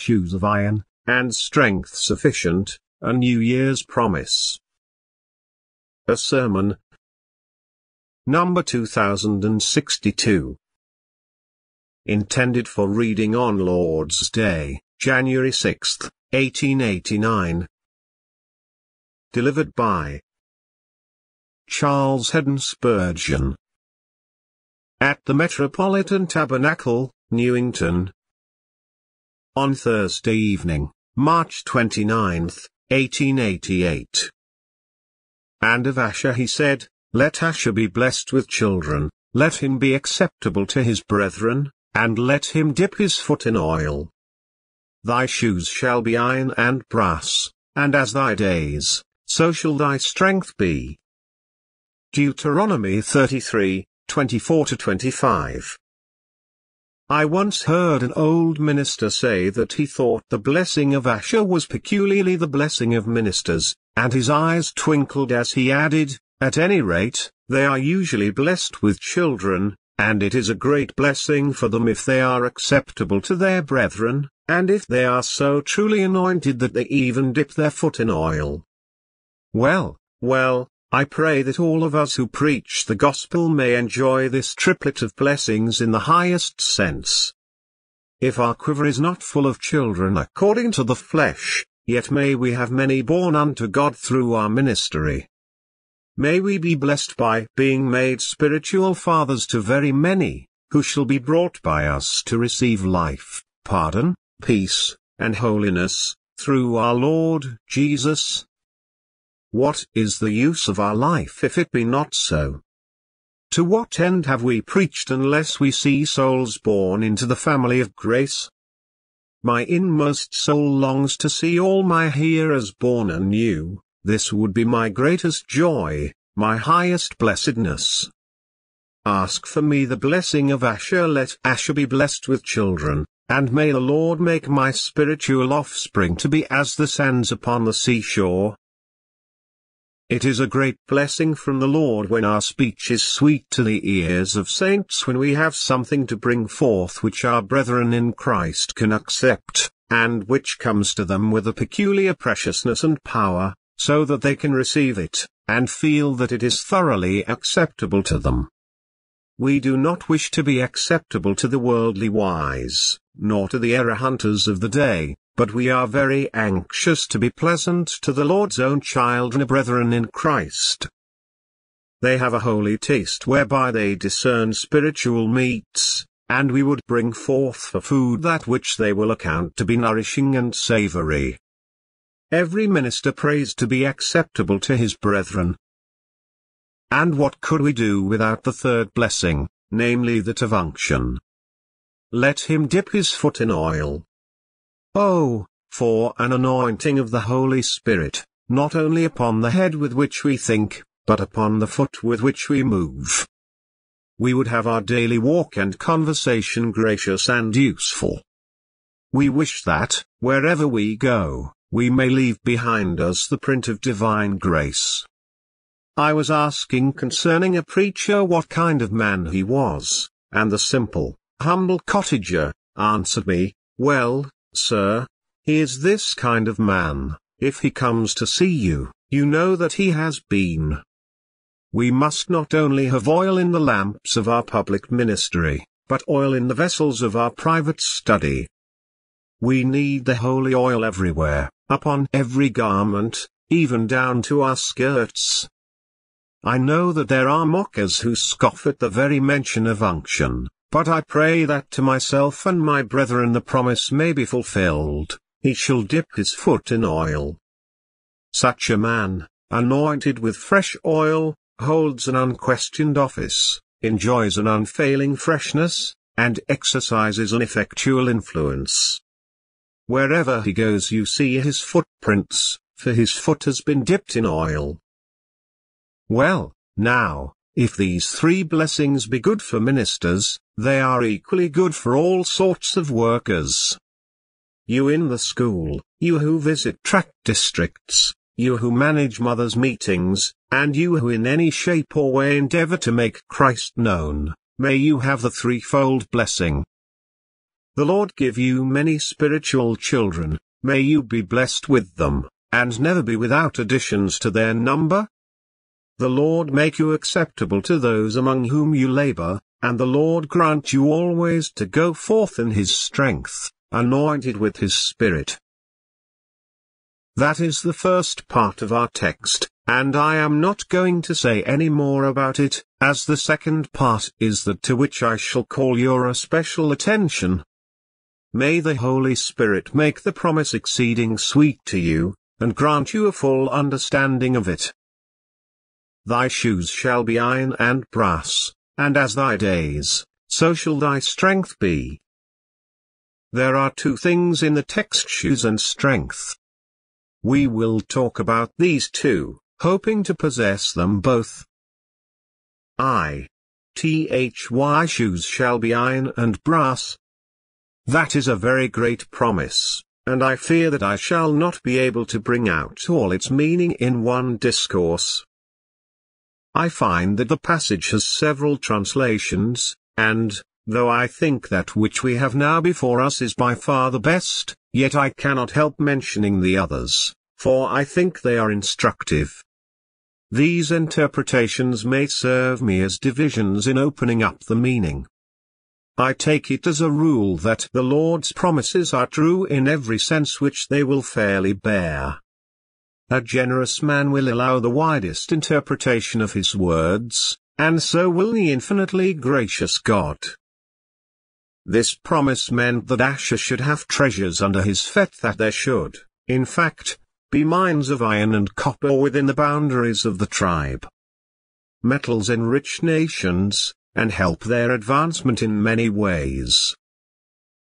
shoes of iron, and strength sufficient, a New Year's promise. A sermon. Number 2062. Intended for reading on Lord's Day, January 6, 1889. Delivered by Charles Haddon Spurgeon. At the Metropolitan Tabernacle, Newington. On Thursday evening, March 29, 1888. And of Asher he said, Let Asher be blessed with children, let him be acceptable to his brethren, and let him dip his foot in oil. Thy shoes shall be iron and brass, and as thy days, so shall thy strength be. Deuteronomy 33, 24-25 I once heard an old minister say that he thought the blessing of Asher was peculiarly the blessing of ministers, and his eyes twinkled as he added, at any rate, they are usually blessed with children, and it is a great blessing for them if they are acceptable to their brethren, and if they are so truly anointed that they even dip their foot in oil. Well, well, I pray that all of us who preach the gospel may enjoy this triplet of blessings in the highest sense. If our quiver is not full of children according to the flesh, yet may we have many born unto God through our ministry. May we be blessed by being made spiritual fathers to very many, who shall be brought by us to receive life, pardon, peace, and holiness, through our Lord Jesus, what is the use of our life if it be not so? To what end have we preached unless we see souls born into the family of grace? My inmost soul longs to see all my hearers born anew, this would be my greatest joy, my highest blessedness. Ask for me the blessing of Asher let Asher be blessed with children, and may the Lord make my spiritual offspring to be as the sands upon the seashore, it is a great blessing from the Lord when our speech is sweet to the ears of saints when we have something to bring forth which our brethren in Christ can accept, and which comes to them with a peculiar preciousness and power, so that they can receive it, and feel that it is thoroughly acceptable to them. We do not wish to be acceptable to the worldly wise, nor to the error hunters of the day, but we are very anxious to be pleasant to the Lord's own children brethren in Christ. They have a holy taste whereby they discern spiritual meats, and we would bring forth for food that which they will account to be nourishing and savory. Every minister prays to be acceptable to his brethren. And what could we do without the third blessing, namely that of unction? Let him dip his foot in oil. Oh, for an anointing of the Holy Spirit, not only upon the head with which we think, but upon the foot with which we move. We would have our daily walk and conversation gracious and useful. We wish that, wherever we go, we may leave behind us the print of divine grace. I was asking concerning a preacher what kind of man he was, and the simple, humble cottager, answered me, well, Sir, he is this kind of man, if he comes to see you, you know that he has been. We must not only have oil in the lamps of our public ministry, but oil in the vessels of our private study. We need the holy oil everywhere, upon every garment, even down to our skirts. I know that there are mockers who scoff at the very mention of unction, but I pray that to myself and my brethren the promise may be fulfilled, he shall dip his foot in oil. Such a man, anointed with fresh oil, holds an unquestioned office, enjoys an unfailing freshness, and exercises an effectual influence. Wherever he goes you see his footprints, for his foot has been dipped in oil. Well, now, if these three blessings be good for ministers, they are equally good for all sorts of workers. You in the school, you who visit tract districts, you who manage mothers' meetings, and you who in any shape or way endeavor to make Christ known, may you have the threefold blessing. The Lord give you many spiritual children, may you be blessed with them, and never be without additions to their number. The Lord make you acceptable to those among whom you labor, and the Lord grant you always to go forth in his strength, anointed with his Spirit. That is the first part of our text, and I am not going to say any more about it, as the second part is that to which I shall call your especial attention. May the Holy Spirit make the promise exceeding sweet to you, and grant you a full understanding of it. Thy shoes shall be iron and brass, and as thy days, so shall thy strength be. There are two things in the text shoes and strength. We will talk about these two, hoping to possess them both. I. Shoes shall be iron and brass. That is a very great promise, and I fear that I shall not be able to bring out all its meaning in one discourse. I find that the passage has several translations, and, though I think that which we have now before us is by far the best, Yet I cannot help mentioning the others, for I think they are instructive. These interpretations may serve me as divisions in opening up the meaning. I take it as a rule that the Lord's promises are true in every sense which they will fairly bear. A generous man will allow the widest interpretation of his words, and so will the infinitely gracious God. This promise meant that Asher should have treasures under his feet that there should, in fact, be mines of iron and copper within the boundaries of the tribe. Metals enrich nations, and help their advancement in many ways.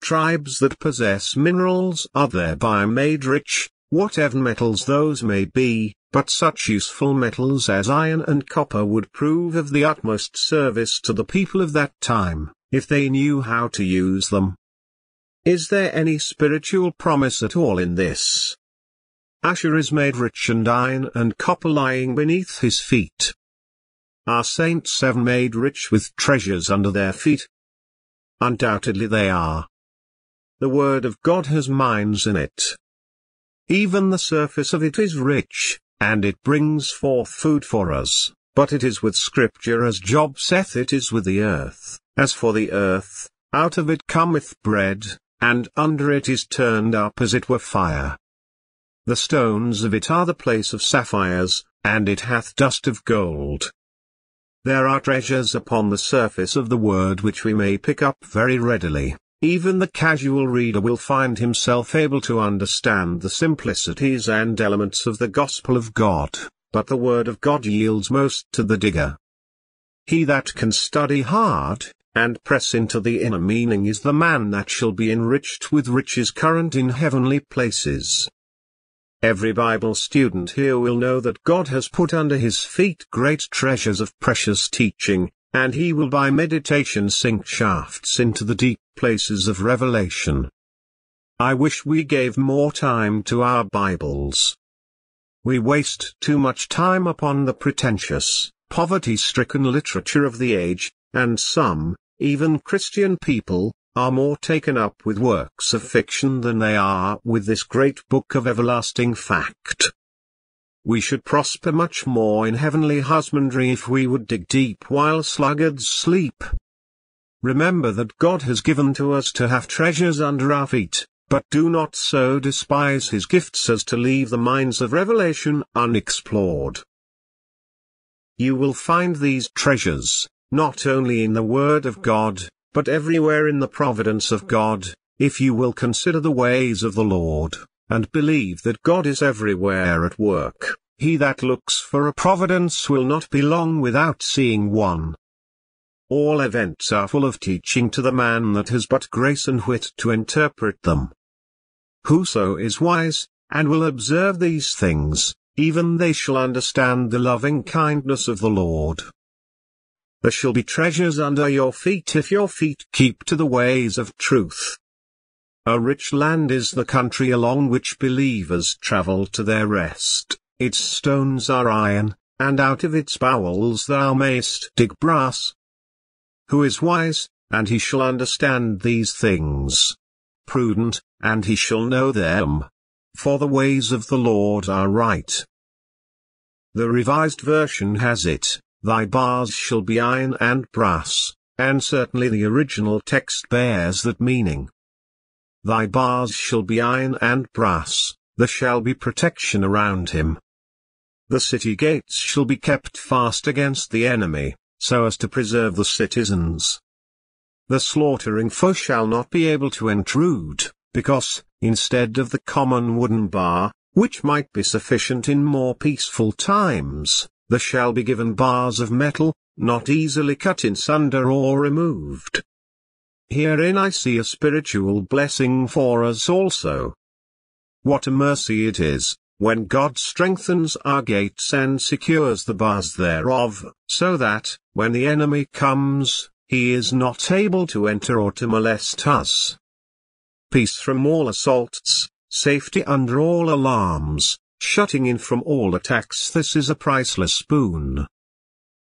Tribes that possess minerals are thereby made rich, whatever metals those may be, but such useful metals as iron and copper would prove of the utmost service to the people of that time if they knew how to use them. Is there any spiritual promise at all in this? Asher is made rich and iron and copper lying beneath his feet. Are saints ever made rich with treasures under their feet? Undoubtedly they are. The Word of God has mines in it. Even the surface of it is rich, and it brings forth food for us, but it is with Scripture as Job saith it is with the earth. As for the earth, out of it cometh bread, and under it is turned up as it were fire. The stones of it are the place of sapphires, and it hath dust of gold. There are treasures upon the surface of the word which we may pick up very readily. Even the casual reader will find himself able to understand the simplicities and elements of the gospel of God, but the word of God yields most to the digger. He that can study hard, and press into the inner meaning is the man that shall be enriched with riches current in heavenly places. Every Bible student here will know that God has put under his feet great treasures of precious teaching, and he will by meditation sink shafts into the deep places of revelation. I wish we gave more time to our Bibles. We waste too much time upon the pretentious, poverty-stricken literature of the age, and some, even Christian people, are more taken up with works of fiction than they are with this great book of everlasting fact. We should prosper much more in heavenly husbandry if we would dig deep while sluggards sleep. Remember that God has given to us to have treasures under our feet, but do not so despise his gifts as to leave the mines of revelation unexplored. You will find these treasures, not only in the Word of God, but everywhere in the providence of God, if you will consider the ways of the Lord, and believe that God is everywhere at work, he that looks for a providence will not be long without seeing one. All events are full of teaching to the man that has but grace and wit to interpret them. Whoso is wise, and will observe these things, even they shall understand the loving kindness of the Lord. There shall be treasures under your feet if your feet keep to the ways of truth. A rich land is the country along which believers travel to their rest, its stones are iron, and out of its bowels thou mayst dig brass. Who is wise, and he shall understand these things, prudent, and he shall know them. For the ways of the Lord are right. The Revised Version has it, Thy bars shall be iron and brass, and certainly the original text bears that meaning. Thy bars shall be iron and brass, there shall be protection around him. The city gates shall be kept fast against the enemy, so as to preserve the citizens. The slaughtering foe shall not be able to intrude, because, instead of the common wooden bar, which might be sufficient in more peaceful times, there shall be given bars of metal, not easily cut in sunder or removed. Herein I see a spiritual blessing for us also. What a mercy it is, when God strengthens our gates and secures the bars thereof, so that, when the enemy comes, he is not able to enter or to molest us. Peace from all assaults, safety under all alarms, shutting in from all attacks this is a priceless boon.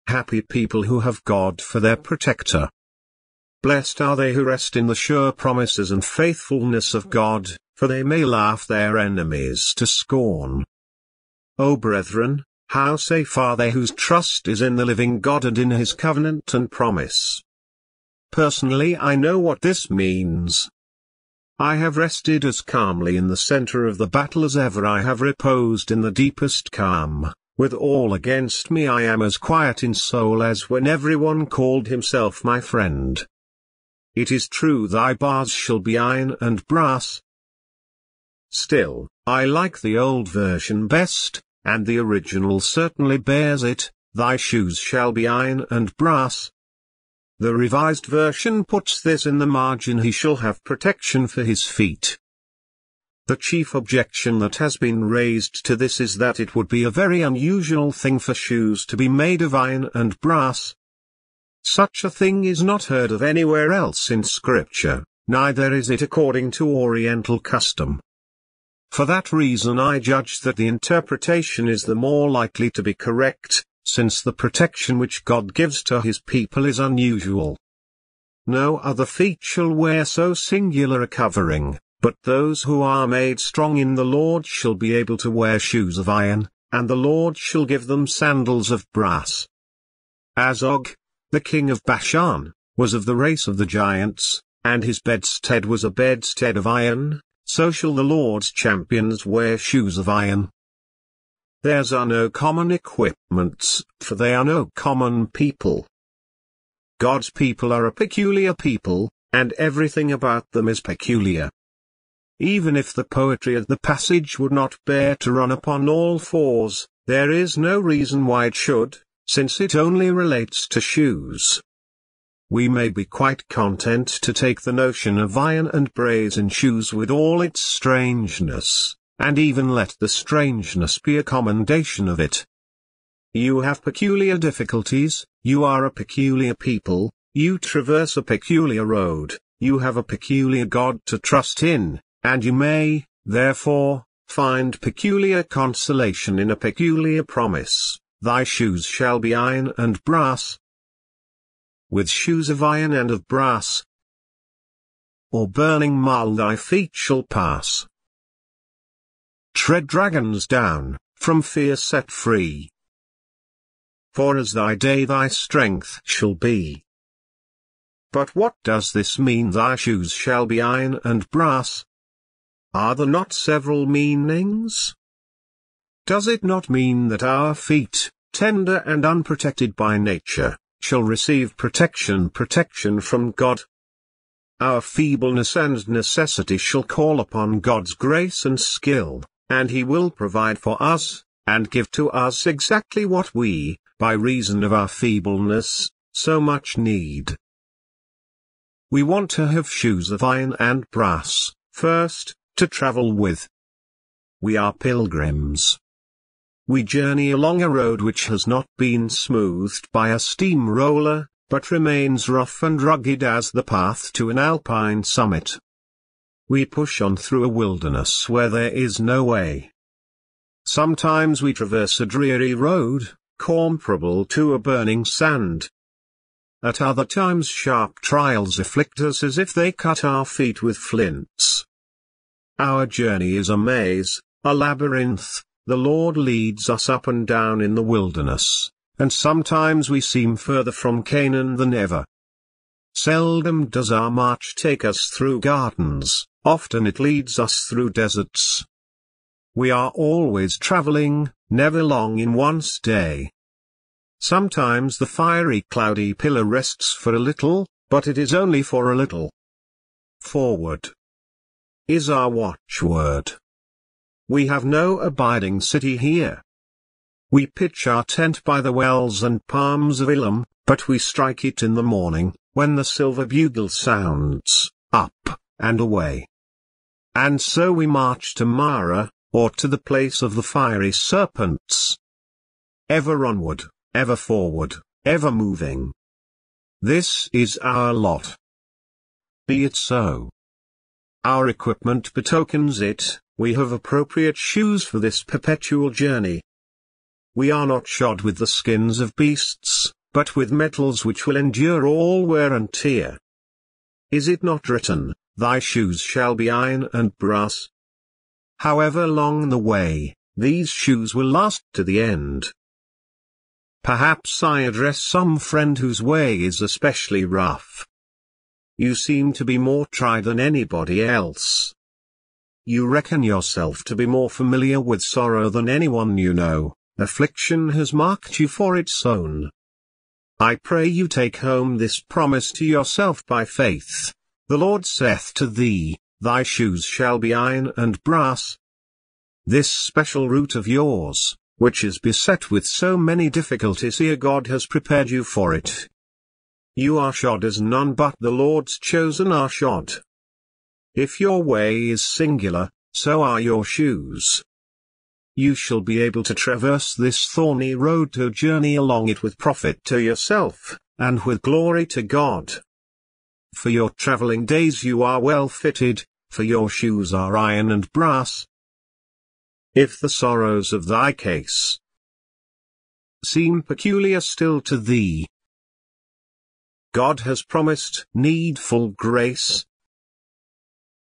Happy people who have God for their protector. Blessed are they who rest in the sure promises and faithfulness of God, for they may laugh their enemies to scorn. O brethren, how safe are they whose trust is in the living God and in his covenant and promise. Personally I know what this means. I have rested as calmly in the center of the battle as ever I have reposed in the deepest calm. With all against me I am as quiet in soul as when everyone called himself my friend. It is true thy bars shall be iron and brass. Still, I like the old version best, and the original certainly bears it, thy shoes shall be iron and brass, the revised version puts this in the margin he shall have protection for his feet. The chief objection that has been raised to this is that it would be a very unusual thing for shoes to be made of iron and brass. Such a thing is not heard of anywhere else in Scripture, neither is it according to Oriental custom. For that reason I judge that the interpretation is the more likely to be correct, since the protection which God gives to his people is unusual. No other feet shall wear so singular a covering, but those who are made strong in the Lord shall be able to wear shoes of iron, and the Lord shall give them sandals of brass. As Og, the king of Bashan, was of the race of the giants, and his bedstead was a bedstead of iron, so shall the Lord's champions wear shoes of iron. Theirs are no common equipments, for they are no common people. God's people are a peculiar people, and everything about them is peculiar. Even if the poetry of the passage would not bear to run upon all fours, there is no reason why it should, since it only relates to shoes. We may be quite content to take the notion of iron and brazen shoes with all its strangeness and even let the strangeness be a commendation of it. You have peculiar difficulties, you are a peculiar people, you traverse a peculiar road, you have a peculiar God to trust in, and you may, therefore, find peculiar consolation in a peculiar promise, thy shoes shall be iron and brass. With shoes of iron and of brass, or burning marl thy feet shall pass tread dragons down, from fear set free. For as thy day thy strength shall be. But what does this mean thy shoes shall be iron and brass? Are there not several meanings? Does it not mean that our feet, tender and unprotected by nature, shall receive protection protection from God? Our feebleness and necessity shall call upon God's grace and skill, and he will provide for us, and give to us exactly what we, by reason of our feebleness, so much need. We want to have shoes of iron and brass, first, to travel with. We are pilgrims. We journey along a road which has not been smoothed by a steamroller, but remains rough and rugged as the path to an alpine summit we push on through a wilderness where there is no way. Sometimes we traverse a dreary road, comparable to a burning sand. at other times sharp trials afflict us as if they cut our feet with flints. Our journey is a maze, a labyrinth, the Lord leads us up and down in the wilderness, and sometimes we seem further from Canaan than ever. Seldom does our march take us through gardens, often it leads us through deserts. We are always traveling, never long in one stay. Sometimes the fiery cloudy pillar rests for a little, but it is only for a little. Forward is our watchword. We have no abiding city here. We pitch our tent by the wells and palms of Elim, but we strike it in the morning, when the silver bugle sounds, up, and away. And so we march to Marah, or to the place of the fiery serpents. Ever onward ever forward, ever moving. This is our lot. Be it so. Our equipment betokens it, we have appropriate shoes for this perpetual journey. We are not shod with the skins of beasts, but with metals which will endure all wear and tear. Is it not written, Thy shoes shall be iron and brass? However long the way, these shoes will last to the end. Perhaps I address some friend whose way is especially rough. You seem to be more tried than anybody else. You reckon yourself to be more familiar with sorrow than anyone you know, affliction has marked you for its own. I pray you take home this promise to yourself by faith. The Lord saith to thee, Thy shoes shall be iron and brass. This special route of yours, which is beset with so many difficulties here God has prepared you for it. You are shod as none but the Lord's chosen are shod. If your way is singular, so are your shoes. You shall be able to traverse this thorny road to journey along it with profit to yourself, and with glory to God. For your traveling days you are well fitted, for your shoes are iron and brass, if the sorrows of thy case seem peculiar still to thee, God has promised needful grace.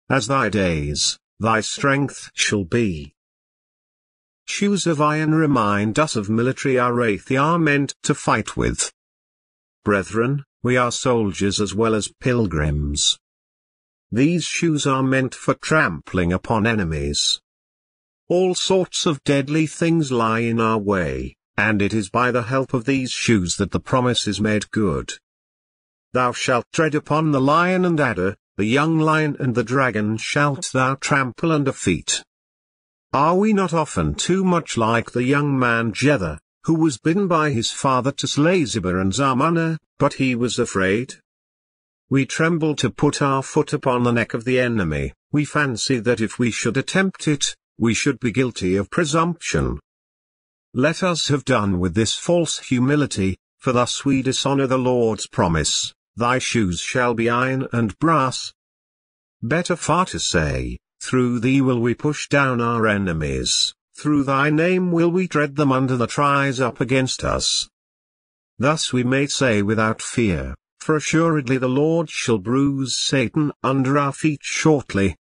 As thy days, thy strength shall be. Shoes of iron remind us of military array they are meant to fight with. Brethren, we are soldiers as well as pilgrims. These shoes are meant for trampling upon enemies. All sorts of deadly things lie in our way, and it is by the help of these shoes that the promise is made good. Thou shalt tread upon the lion and adder, the young lion and the dragon shalt thou trample under feet. Are we not often too much like the young man Jether, who was bidden by his father to slay Zebah and Zalmunna, but he was afraid? We tremble to put our foot upon the neck of the enemy, we fancy that if we should attempt it, we should be guilty of presumption. Let us have done with this false humility, for thus we dishonor the Lord's promise, Thy shoes shall be iron and brass. Better far to say, Through Thee will we push down our enemies, through Thy name will we tread them under that rise up against us. Thus we may say without fear, for assuredly the Lord shall bruise Satan under our feet shortly.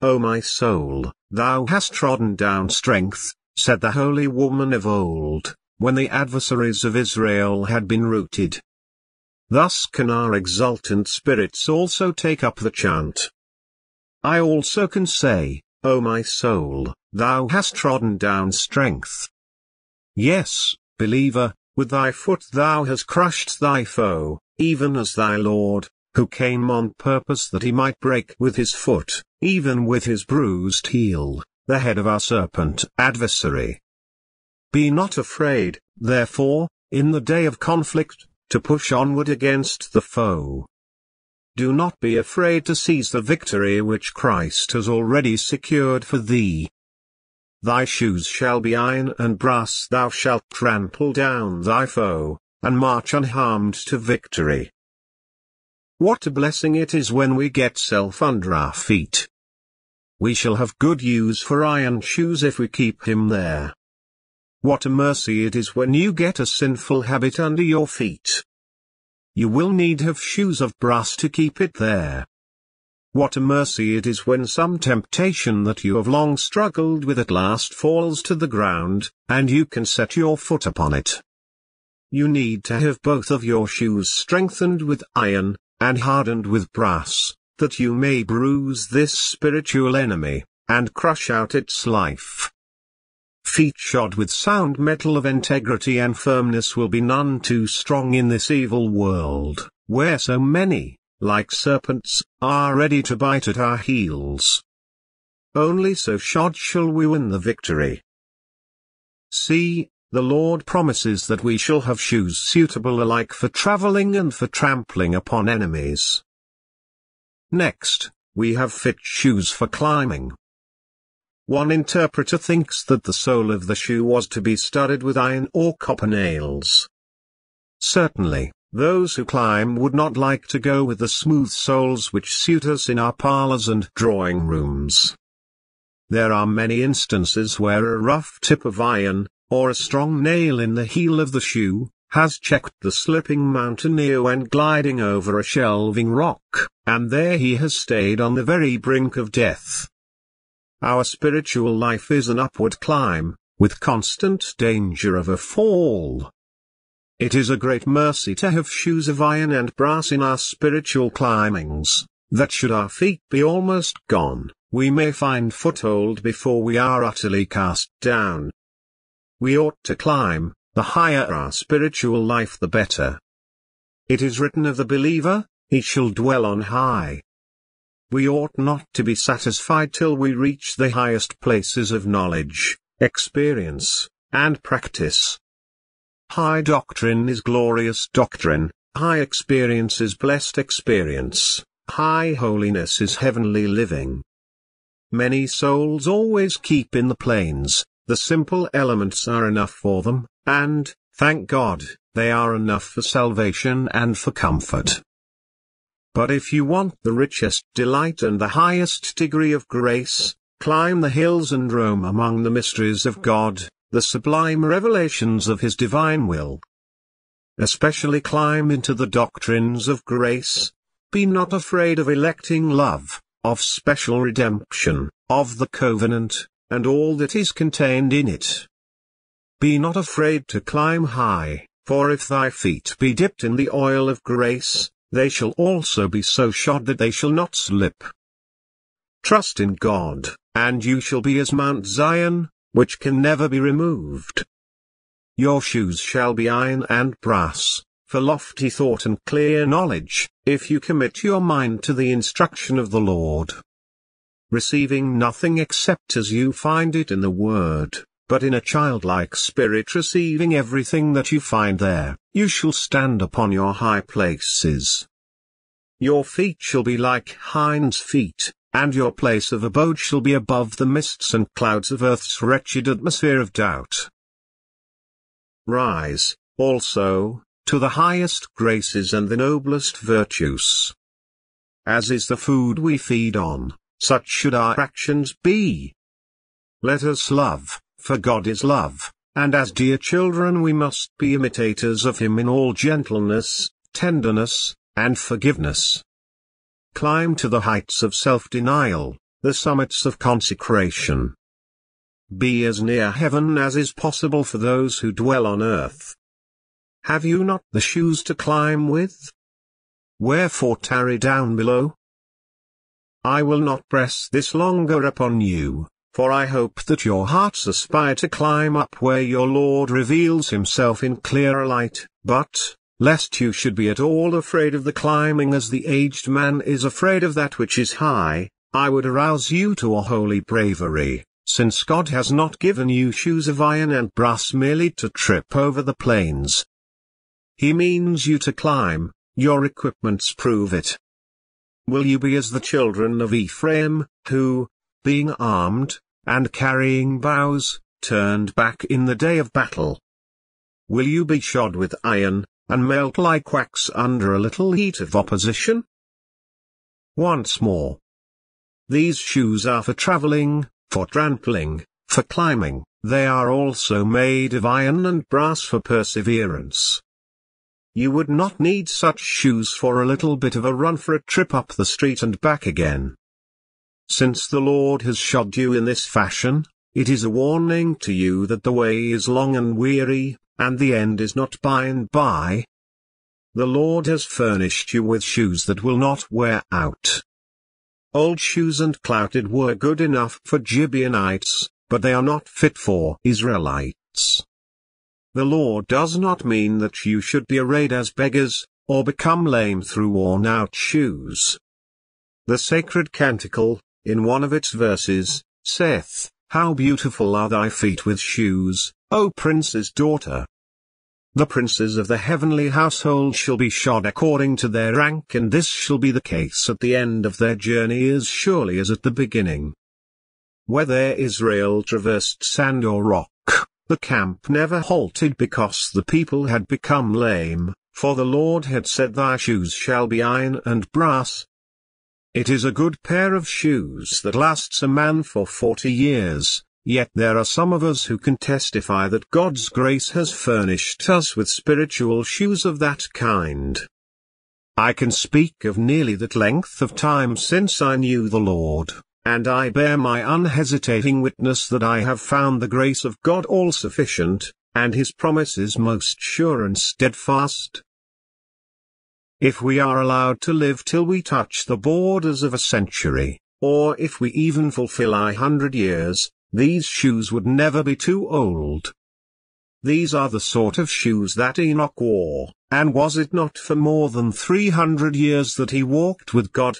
O my soul, thou hast trodden down strength, said the holy woman of old, when the adversaries of Israel had been routed. Thus can our exultant spirits also take up the chant. I also can say, O my soul, thou hast trodden down strength. Yes, believer, with thy foot thou hast crushed thy foe, even as thy Lord, who came on purpose that he might break with his foot, even with his bruised heel, the head of our serpent adversary. Be not afraid, therefore, in the day of conflict, to push onward against the foe. Do not be afraid to seize the victory which Christ has already secured for thee. Thy shoes shall be iron and brass thou shalt trample down thy foe, and march unharmed to victory. What a blessing it is when we get self under our feet. We shall have good use for iron shoes if we keep him there. What a mercy it is when you get a sinful habit under your feet. you will need have shoes of brass to keep it there. What a mercy it is when some temptation that you have long struggled with at last falls to the ground, and you can set your foot upon it. You need to have both of your shoes strengthened with iron, and hardened with brass, that you may bruise this spiritual enemy, and crush out its life. Feet shod with sound metal of integrity and firmness will be none too strong in this evil world, where so many, like serpents, are ready to bite at our heels. Only so shod shall we win the victory. See, the Lord promises that we shall have shoes suitable alike for traveling and for trampling upon enemies. Next, we have fit shoes for climbing. One interpreter thinks that the sole of the shoe was to be studded with iron or copper nails. Certainly, those who climb would not like to go with the smooth soles which suit us in our parlors and drawing rooms. There are many instances where a rough tip of iron, or a strong nail in the heel of the shoe, has checked the slipping mountaineer when gliding over a shelving rock, and there he has stayed on the very brink of death. Our spiritual life is an upward climb, with constant danger of a fall. It is a great mercy to have shoes of iron and brass in our spiritual climbings, that should our feet be almost gone, we may find foothold before we are utterly cast down. We ought to climb, the higher our spiritual life the better. It is written of the believer, he shall dwell on high. We ought not to be satisfied till we reach the highest places of knowledge, experience, and practice. High doctrine is glorious doctrine, high experience is blessed experience, high holiness is heavenly living. Many souls always keep in the plains, the simple elements are enough for them, and, thank God, they are enough for salvation and for comfort. But if you want the richest delight and the highest degree of grace, climb the hills and roam among the mysteries of God, the sublime revelations of his divine will. Especially climb into the doctrines of grace. Be not afraid of electing love, of special redemption, of the covenant, and all that is contained in it. Be not afraid to climb high, for if thy feet be dipped in the oil of grace, they shall also be so shod that they shall not slip. Trust in God, and you shall be as Mount Zion, which can never be removed. Your shoes shall be iron and brass, for lofty thought and clear knowledge, if you commit your mind to the instruction of the Lord. Receiving nothing except as you find it in the Word, but in a childlike spirit receiving everything that you find there, you shall stand upon your high places. Your feet shall be like hinds' feet, and your place of abode shall be above the mists and clouds of earth's wretched atmosphere of doubt. Rise, also, to the highest graces and the noblest virtues. As is the food we feed on, such should our actions be. Let us love, for God is love, and as dear children we must be imitators of Him in all gentleness, tenderness, and forgiveness climb to the heights of self-denial, the summits of consecration. Be as near heaven as is possible for those who dwell on earth. Have you not the shoes to climb with? Wherefore tarry down below? I will not press this longer upon you, for I hope that your hearts aspire to climb up where your Lord reveals himself in clearer light, but, lest you should be at all afraid of the climbing as the aged man is afraid of that which is high, I would arouse you to a holy bravery, since God has not given you shoes of iron and brass merely to trip over the plains. He means you to climb, your equipments prove it. Will you be as the children of Ephraim, who, being armed, and carrying bows, turned back in the day of battle? Will you be shod with iron, and melt like wax under a little heat of opposition? Once more. These shoes are for traveling, for trampling, for climbing, they are also made of iron and brass for perseverance. you would not need such shoes for a little bit of a run for a trip up the street and back again. Since the Lord has shod you in this fashion, it is a warning to you that the way is long and weary, and the end is not by and by. The Lord has furnished you with shoes that will not wear out. Old shoes and clouted were good enough for Gibeonites, but they are not fit for Israelites. The Lord does not mean that you should be arrayed as beggars, or become lame through worn-out shoes. The sacred canticle, in one of its verses, saith, How beautiful are thy feet with shoes, O prince's daughter! The princes of the heavenly household shall be shod according to their rank and this shall be the case at the end of their journey as surely as at the beginning. Whether Israel traversed sand or rock, the camp never halted because the people had become lame, for the Lord had said thy shoes shall be iron and brass. It is a good pair of shoes that lasts a man for forty years, Yet there are some of us who can testify that God's grace has furnished us with spiritual shoes of that kind. I can speak of nearly that length of time since I knew the Lord, and I bear my unhesitating witness that I have found the grace of God all sufficient, and his promises most sure and steadfast. If we are allowed to live till we touch the borders of a century, or if we even fulfill our hundred years, these shoes would never be too old. These are the sort of shoes that Enoch wore, and was it not for more than 300 years that he walked with God?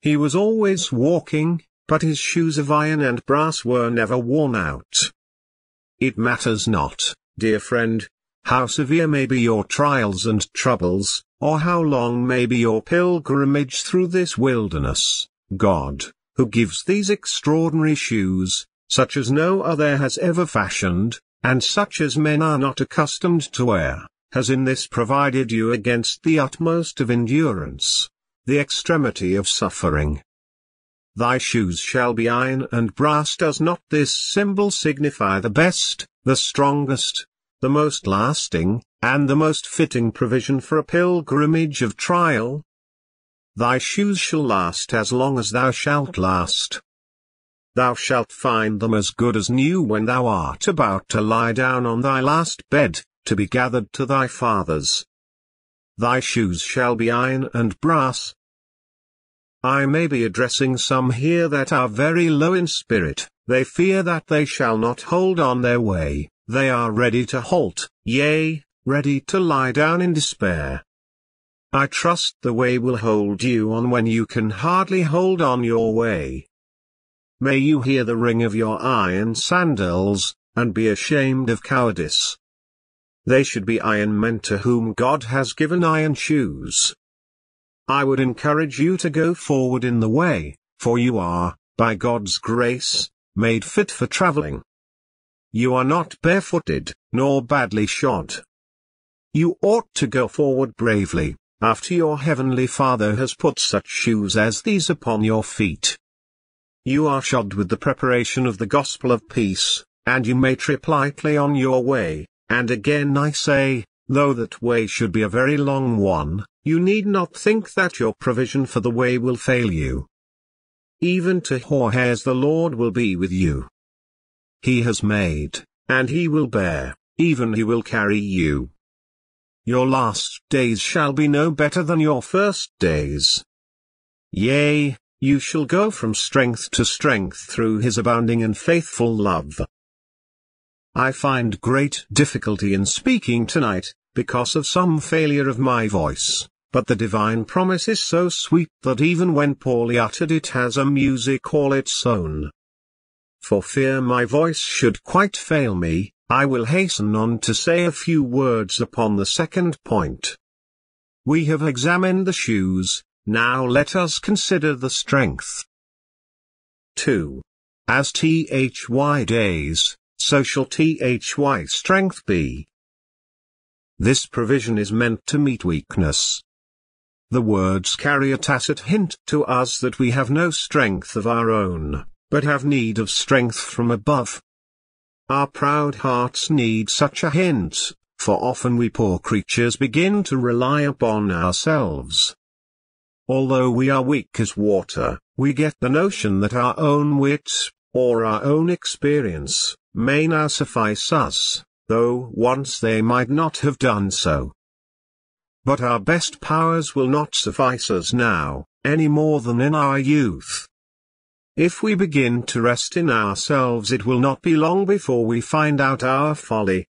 He was always walking, but his shoes of iron and brass were never worn out. It matters not, dear friend, how severe may be your trials and troubles, or how long may be your pilgrimage through this wilderness, God, who gives these extraordinary shoes, such as no other has ever fashioned, and such as men are not accustomed to wear, has in this provided you against the utmost of endurance, the extremity of suffering. Thy shoes shall be iron and brass does not this symbol signify the best, the strongest, the most lasting, and the most fitting provision for a pilgrimage of trial, Thy shoes shall last as long as thou shalt last. Thou shalt find them as good as new when thou art about to lie down on thy last bed, to be gathered to thy fathers. Thy shoes shall be iron and brass. I may be addressing some here that are very low in spirit, they fear that they shall not hold on their way, they are ready to halt, yea, ready to lie down in despair. I trust the way will hold you on when you can hardly hold on your way. May you hear the ring of your iron sandals, and be ashamed of cowardice. They should be iron men to whom God has given iron shoes. I would encourage you to go forward in the way, for you are, by God's grace, made fit for traveling. You are not barefooted, nor badly shod. You ought to go forward bravely, after your heavenly Father has put such shoes as these upon your feet. You are shod with the preparation of the gospel of peace, and you may trip lightly on your way, and again I say, though that way should be a very long one, you need not think that your provision for the way will fail you. Even to Horez the Lord will be with you. He has made, and he will bear, even he will carry you. Your last days shall be no better than your first days. Yea, you shall go from strength to strength through his abounding and faithful love. I find great difficulty in speaking tonight, because of some failure of my voice, but the divine promise is so sweet that even when poorly uttered it has a music all its own. For fear my voice should quite fail me, I will hasten on to say a few words upon the second point. We have examined the shoes, now let us consider the strength. 2. As thy days, so shall thy strength be. This provision is meant to meet weakness. The words carry a tacit hint to us that we have no strength of our own, but have need of strength from above. Our proud hearts need such a hint, for often we poor creatures begin to rely upon ourselves. Although we are weak as water, we get the notion that our own wit, or our own experience, may now suffice us, though once they might not have done so. But our best powers will not suffice us now, any more than in our youth. If we begin to rest in ourselves it will not be long before we find out our folly.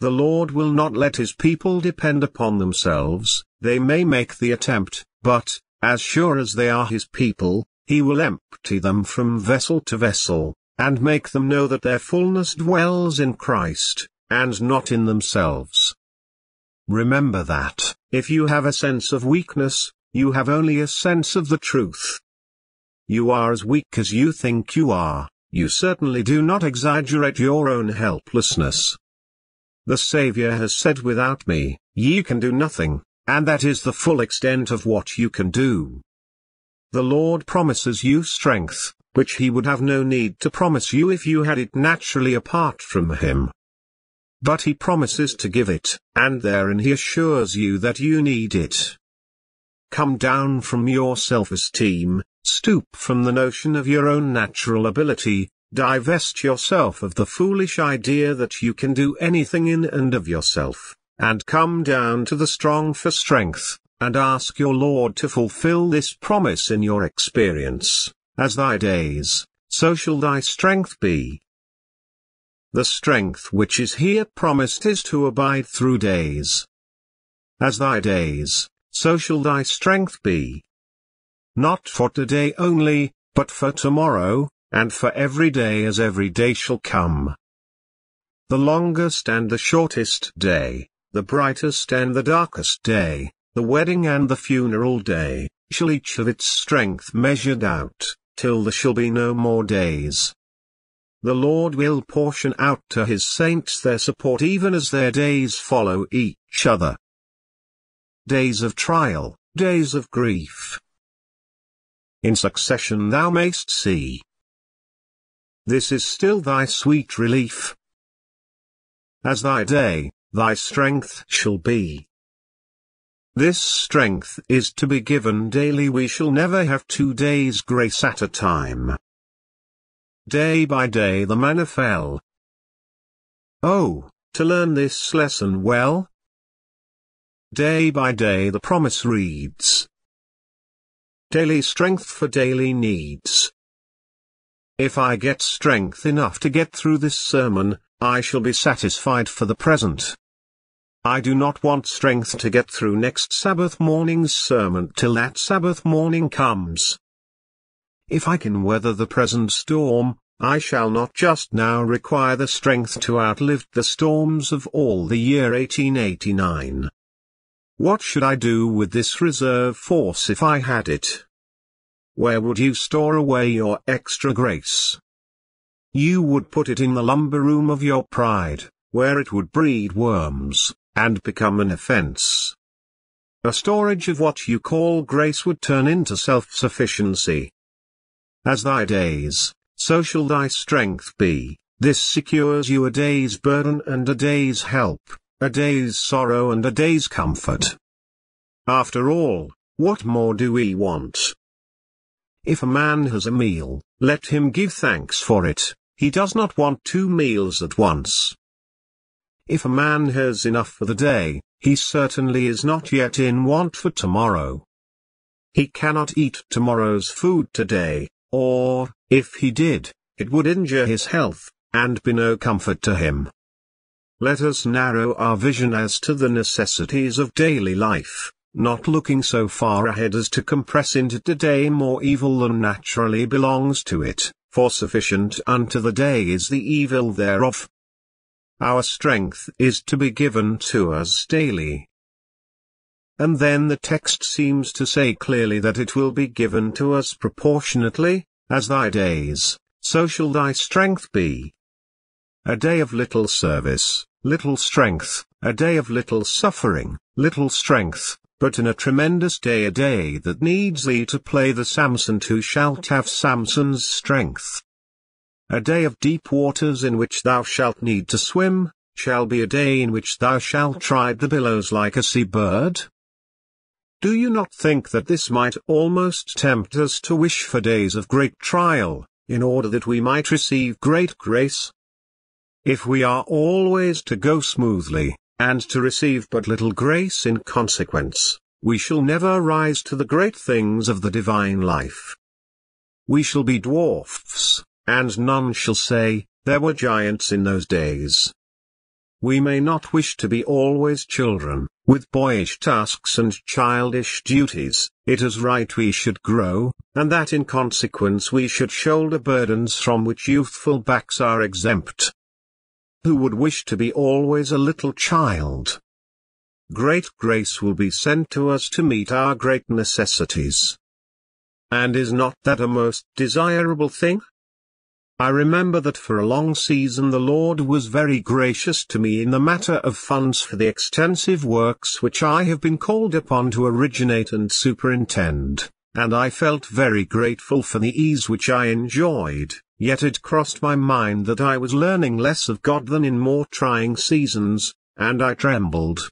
The Lord will not let his people depend upon themselves, they may make the attempt, but, as sure as they are his people, he will empty them from vessel to vessel, and make them know that their fullness dwells in Christ, and not in themselves. Remember that, if you have a sense of weakness, you have only a sense of the truth. You are as weak as you think you are, you certainly do not exaggerate your own helplessness. The Saviour has said without me, ye can do nothing, and that is the full extent of what you can do. The Lord promises you strength, which he would have no need to promise you if you had it naturally apart from him. But he promises to give it, and therein he assures you that you need it. Come down from your self-esteem, stoop from the notion of your own natural ability, divest yourself of the foolish idea that you can do anything in and of yourself, and come down to the strong for strength, and ask your Lord to fulfill this promise in your experience, as thy days, so shall thy strength be. The strength which is here promised is to abide through days. As thy days, so shall thy strength be. Not for today only, but for tomorrow, and for every day as every day shall come. The longest and the shortest day, the brightest and the darkest day, the wedding and the funeral day, shall each of its strength measured out, till there shall be no more days. The Lord will portion out to his saints their support even as their days follow each other. Days of trial, days of grief. In succession thou mayst see. This is still thy sweet relief. As thy day, thy strength shall be. This strength is to be given daily we shall never have two days grace at a time. Day by day the manna fell. Oh, to learn this lesson well. Day by day the promise reads. Daily strength for daily needs. If I get strength enough to get through this sermon, I shall be satisfied for the present. I do not want strength to get through next Sabbath morning's sermon till that Sabbath morning comes. If I can weather the present storm, I shall not just now require the strength to outlive the storms of all the year 1889. What should I do with this reserve force if I had it? Where would you store away your extra grace? You would put it in the lumber room of your pride, where it would breed worms, and become an offense. A storage of what you call grace would turn into self-sufficiency. As thy days, so shall thy strength be, this secures you a day's burden and a day's help, a day's sorrow and a day's comfort. After all, what more do we want? If a man has a meal, let him give thanks for it, he does not want two meals at once. If a man has enough for the day, he certainly is not yet in want for tomorrow. He cannot eat tomorrow's food today, or, if he did, it would injure his health, and be no comfort to him. Let us narrow our vision as to the necessities of daily life, not looking so far ahead as to compress into today more evil than naturally belongs to it, for sufficient unto the day is the evil thereof. Our strength is to be given to us daily, and then the text seems to say clearly that it will be given to us proportionately, as thy days, so shall thy strength be. A day of little service, little strength, a day of little suffering, little strength, but in a tremendous day a day that needs thee to play the Samson who shalt have Samson's strength. A day of deep waters in which thou shalt need to swim, shall be a day in which thou shalt ride the billows like a sea bird? Do you not think that this might almost tempt us to wish for days of great trial, in order that we might receive great grace? If we are always to go smoothly, and to receive but little grace in consequence, we shall never rise to the great things of the divine life. We shall be dwarfs, and none shall say, there were giants in those days. We may not wish to be always children, with boyish tasks and childish duties, it is right we should grow, and that in consequence we should shoulder burdens from which youthful backs are exempt. Who would wish to be always a little child? Great grace will be sent to us to meet our great necessities. And is not that a most desirable thing? I remember that for a long season the Lord was very gracious to me in the matter of funds for the extensive works which I have been called upon to originate and superintend, and I felt very grateful for the ease which I enjoyed, yet it crossed my mind that I was learning less of God than in more trying seasons, and I trembled.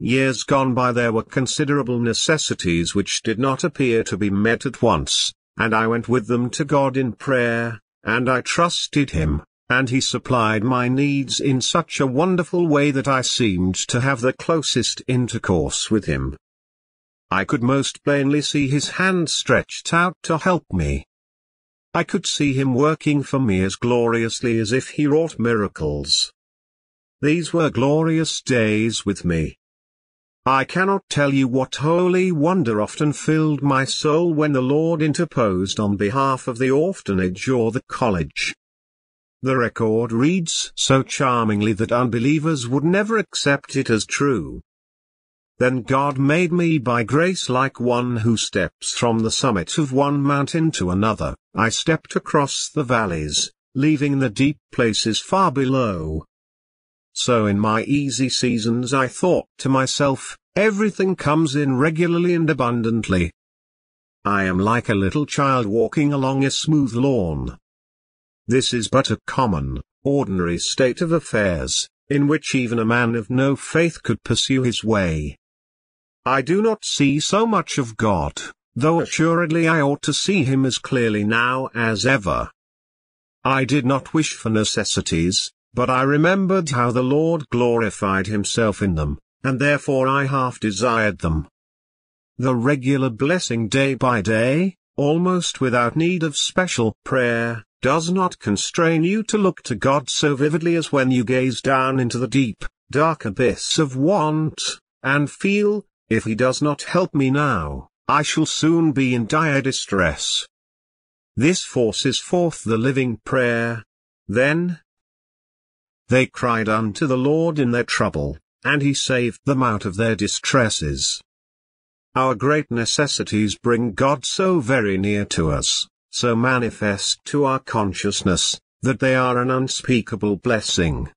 Years gone by there were considerable necessities which did not appear to be met at once, and I went with them to God in prayer, and I trusted him, and he supplied my needs in such a wonderful way that I seemed to have the closest intercourse with him. I could most plainly see his hand stretched out to help me. I could see him working for me as gloriously as if he wrought miracles. These were glorious days with me. I cannot tell you what holy wonder often filled my soul when the Lord interposed on behalf of the orphanage or the college. The record reads so charmingly that unbelievers would never accept it as true. Then God made me by grace like one who steps from the summit of one mountain to another. I stepped across the valleys, leaving the deep places far below, so in my easy seasons I thought to myself, everything comes in regularly and abundantly. I am like a little child walking along a smooth lawn. This is but a common, ordinary state of affairs, in which even a man of no faith could pursue his way. I do not see so much of God, though assuredly I ought to see him as clearly now as ever. I did not wish for necessities, but I remembered how the Lord glorified himself in them, and therefore I half desired them. The regular blessing day by day, almost without need of special prayer, does not constrain you to look to God so vividly as when you gaze down into the deep, dark abyss of want, and feel, if he does not help me now, I shall soon be in dire distress. This forces forth the living prayer. Then, they cried unto the Lord in their trouble, and he saved them out of their distresses. Our great necessities bring God so very near to us, so manifest to our consciousness, that they are an unspeakable blessing.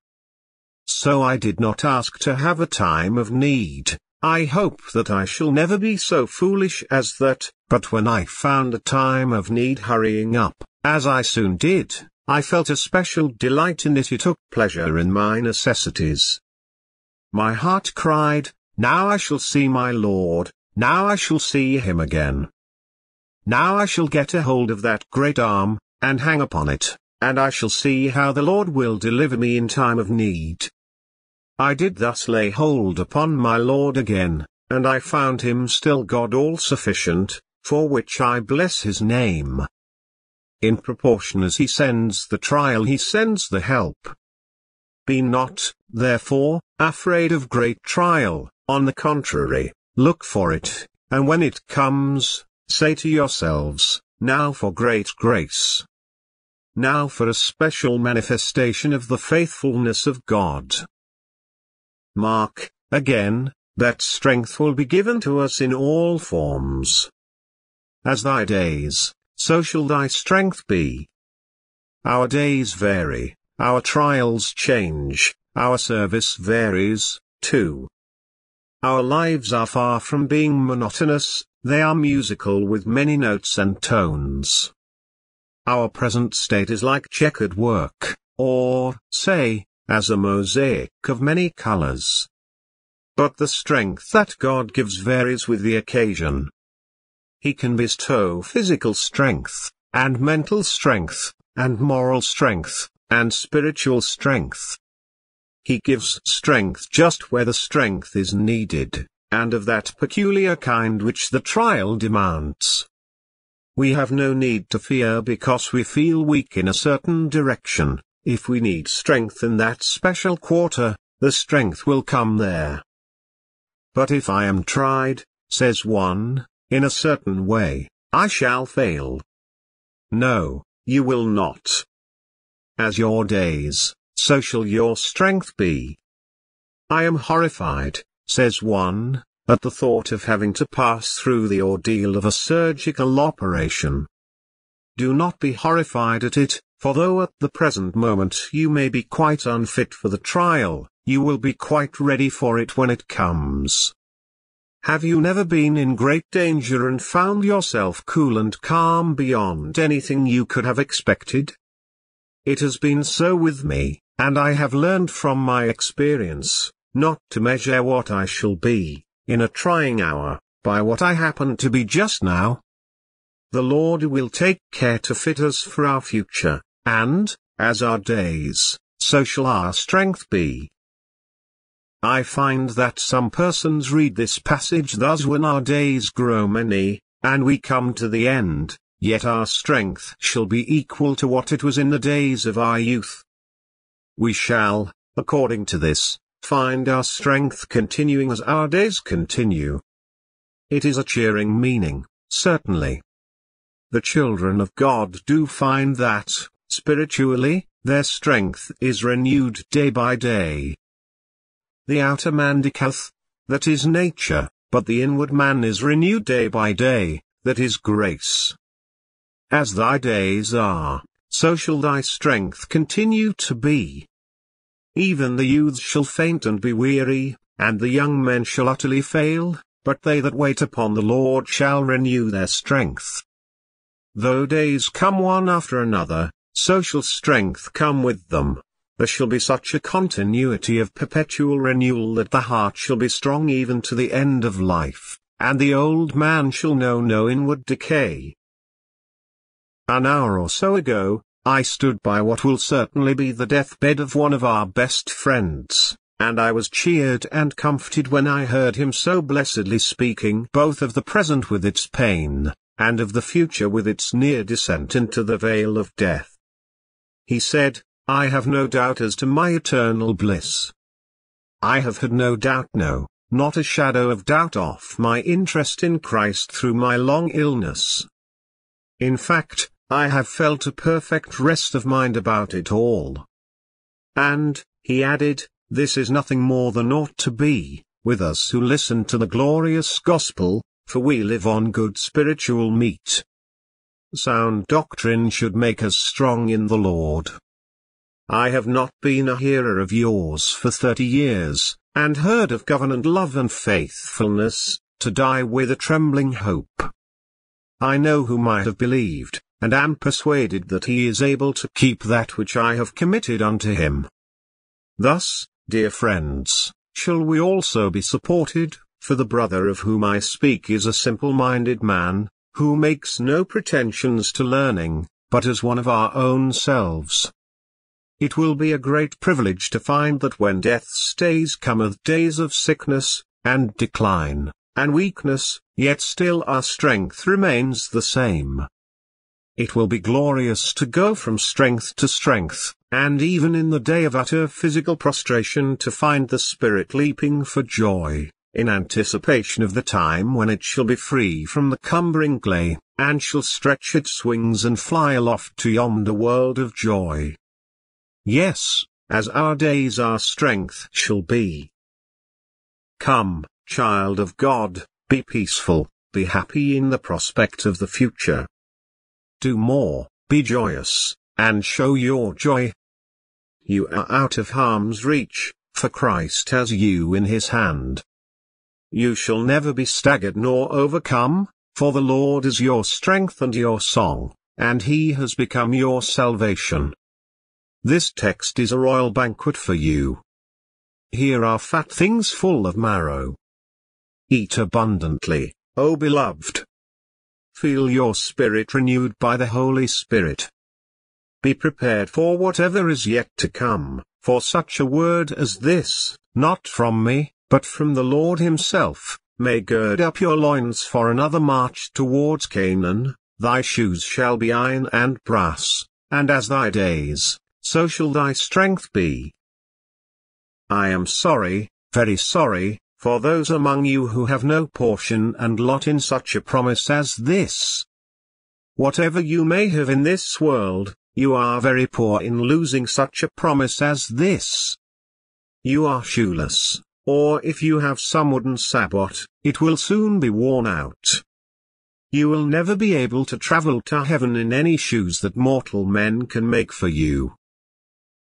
So I did not ask to have a time of need, I hope that I shall never be so foolish as that, but when I found a time of need hurrying up, as I soon did, I felt a special delight in it he took pleasure in my necessities. My heart cried, Now I shall see my Lord, now I shall see him again. Now I shall get a hold of that great arm, and hang upon it, and I shall see how the Lord will deliver me in time of need. I did thus lay hold upon my Lord again, and I found him still God all sufficient, for which I bless his name. In proportion as he sends the trial he sends the help. Be not, therefore, afraid of great trial, on the contrary, look for it, and when it comes, say to yourselves, now for great grace. Now for a special manifestation of the faithfulness of God. Mark, again, that strength will be given to us in all forms. As thy days, so shall thy strength be. Our days vary, our trials change, our service varies, too. Our lives are far from being monotonous, they are musical with many notes and tones. Our present state is like checkered work, or, say, as a mosaic of many colors. But the strength that God gives varies with the occasion. He can bestow physical strength, and mental strength, and moral strength, and spiritual strength. He gives strength just where the strength is needed, and of that peculiar kind which the trial demands. We have no need to fear because we feel weak in a certain direction, if we need strength in that special quarter, the strength will come there. But if I am tried, says one, in a certain way, I shall fail. No, you will not. As your days, so shall your strength be. I am horrified, says one, at the thought of having to pass through the ordeal of a surgical operation. Do not be horrified at it, for though at the present moment you may be quite unfit for the trial, you will be quite ready for it when it comes. Have you never been in great danger and found yourself cool and calm beyond anything you could have expected? It has been so with me, and I have learned from my experience, not to measure what I shall be, in a trying hour, by what I happen to be just now. The Lord will take care to fit us for our future, and, as our days, so shall our strength be. I find that some persons read this passage thus when our days grow many, and we come to the end, yet our strength shall be equal to what it was in the days of our youth. We shall, according to this, find our strength continuing as our days continue. It is a cheering meaning, certainly. The children of God do find that, spiritually, their strength is renewed day by day. The outer man decayeth, that is nature, but the inward man is renewed day by day, that is grace. As thy days are, so shall thy strength continue to be. Even the youths shall faint and be weary, and the young men shall utterly fail, but they that wait upon the Lord shall renew their strength. Though days come one after another, so shall strength come with them. There shall be such a continuity of perpetual renewal that the heart shall be strong even to the end of life, and the old man shall know no inward decay. An hour or so ago, I stood by what will certainly be the deathbed of one of our best friends, and I was cheered and comforted when I heard him so blessedly speaking both of the present with its pain, and of the future with its near descent into the vale of death. He said, I have no doubt as to my eternal bliss. I have had no doubt no, not a shadow of doubt of my interest in Christ through my long illness. In fact, I have felt a perfect rest of mind about it all. And, he added, this is nothing more than ought to be, with us who listen to the glorious gospel, for we live on good spiritual meat. Sound doctrine should make us strong in the Lord. I have not been a hearer of yours for thirty years, and heard of covenant love and faithfulness, to die with a trembling hope. I know whom I have believed, and am persuaded that he is able to keep that which I have committed unto him. Thus, dear friends, shall we also be supported, for the brother of whom I speak is a simple-minded man, who makes no pretensions to learning, but as one of our own selves. It will be a great privilege to find that when death's days cometh days of sickness, and decline, and weakness, yet still our strength remains the same. It will be glorious to go from strength to strength, and even in the day of utter physical prostration to find the spirit leaping for joy, in anticipation of the time when it shall be free from the cumbering clay, and shall stretch its wings and fly aloft to yonder world of joy. Yes, as our days our strength shall be. Come, child of God, be peaceful, be happy in the prospect of the future. Do more, be joyous, and show your joy. You are out of harm's reach, for Christ has you in his hand. You shall never be staggered nor overcome, for the Lord is your strength and your song, and he has become your salvation. this text is a royal banquet for you. Here are fat things full of marrow. Eat abundantly, O beloved. Feel your spirit renewed by the Holy Spirit. Be prepared for whatever is yet to come, for such a word as this, not from me, but from the Lord himself, may gird up your loins for another march towards Canaan, thy shoes shall be iron and brass, and as thy days, so shall thy strength be. I am sorry, very sorry, for those among you who have no portion and lot in such a promise as this. Whatever you may have in this world, you are very poor in losing such a promise as this. You are shoeless, or if you have some wooden sabot, it will soon be worn out. You will never be able to travel to heaven in any shoes that mortal men can make for you.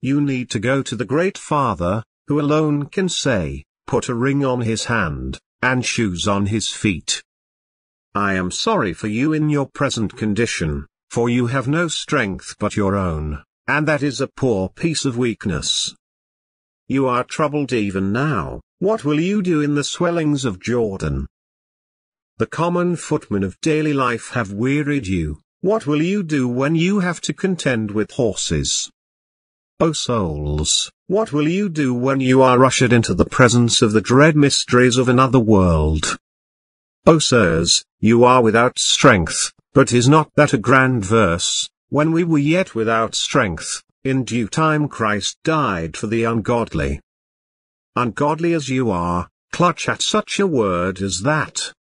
You need to go to the Great Father, who alone can say, put a ring on his hand, and shoes on his feet. I am sorry for you in your present condition, for you have no strength but your own, and that is a poor piece of weakness. You are troubled even now, what will you do in the swellings of Jordan? The common footmen of daily life have wearied you, what will you do when you have to contend with horses? O souls, what will you do when you are ushered into the presence of the dread mysteries of another world? O sirs, you are without strength, but is not that a grand verse? When we were yet without strength, in due time Christ died for the ungodly. Ungodly as you are, clutch at such a word as that.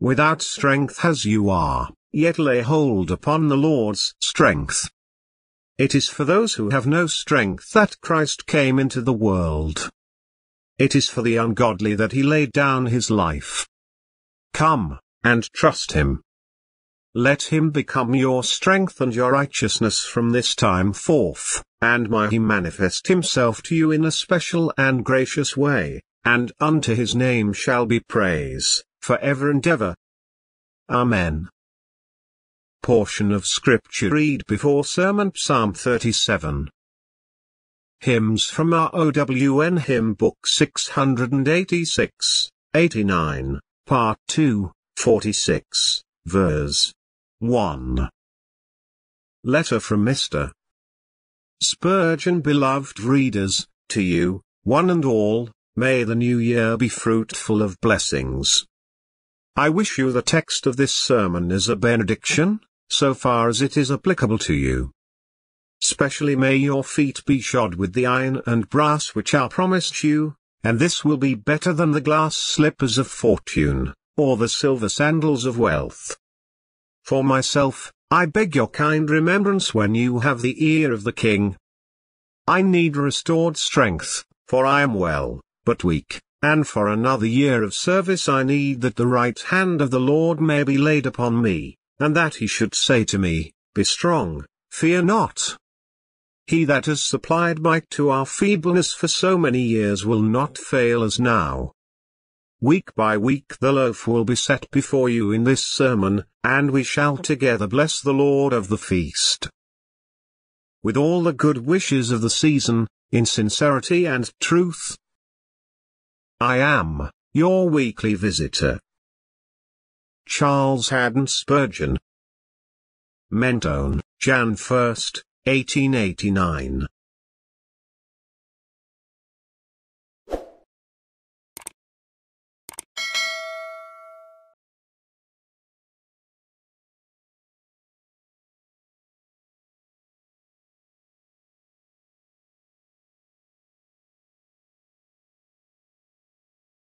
Without strength as you are, yet lay hold upon the Lord's strength. It is for those who have no strength that Christ came into the world. It is for the ungodly that he laid down his life. Come, and trust him. Let him become your strength and your righteousness from this time forth, and may he manifest himself to you in a special and gracious way, and unto his name shall be praise, for ever and ever. Amen. Portion of Scripture read before Sermon Psalm 37. Hymns from our OWN Hymn Book 686, 89, Part 2, 46, verse 1. Letter from Mr. Spurgeon Beloved readers, to you, one and all, may the new year be fruitful of blessings. I wish you the text of this sermon is a benediction, so far as it is applicable to you. Specially may your feet be shod with the iron and brass which are promised you, and this will be better than the glass slippers of fortune, or the silver sandals of wealth. For myself, I beg your kind remembrance when you have the ear of the king. I need restored strength, for I am well, but weak, and for another year of service I need that the right hand of the Lord may be laid upon me, and that he should say to me, Be strong, fear not. He that has supplied might to our feebleness for so many years will not fail us now. Week by week the loaf will be set before you in this sermon, and we shall together bless the Lord of the feast. With all the good wishes of the season, in sincerity and truth, I am, your weekly visitor. Charles Haddon Spurgeon Mentone, Jan 1, 1889